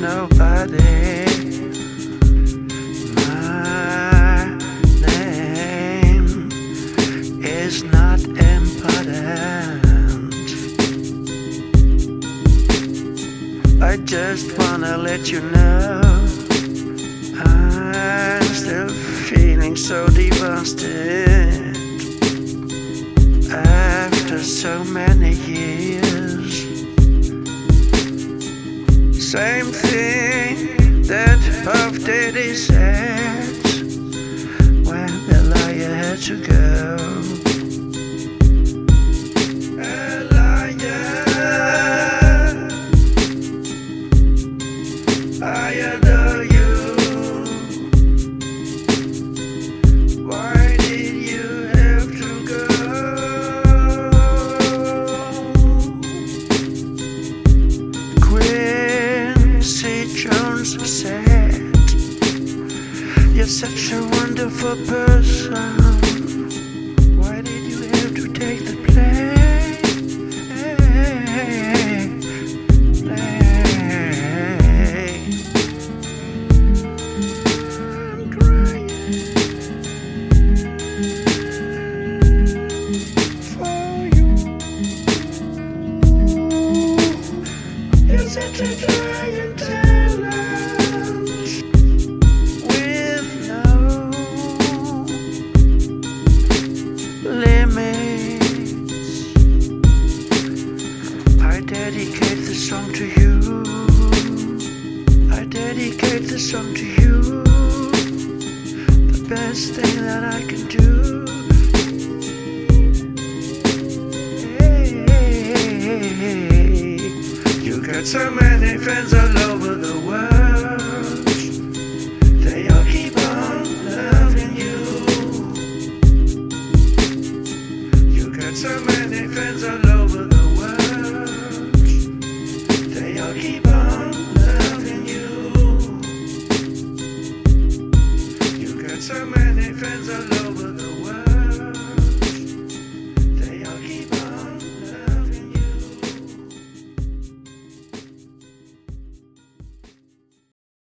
nobody. My name is not important. I just wanna let you know I'm still feeling so devastated after so many years. Same thing that Daddy said when Aaliyah had to go. Said, You're such a wonderful person. Why did you have to take the plane? I'm crying for you. You're such a giant dedicate this song to you. I dedicate this song to you. The best thing that I can do. Hey, you got so many friends all over the world.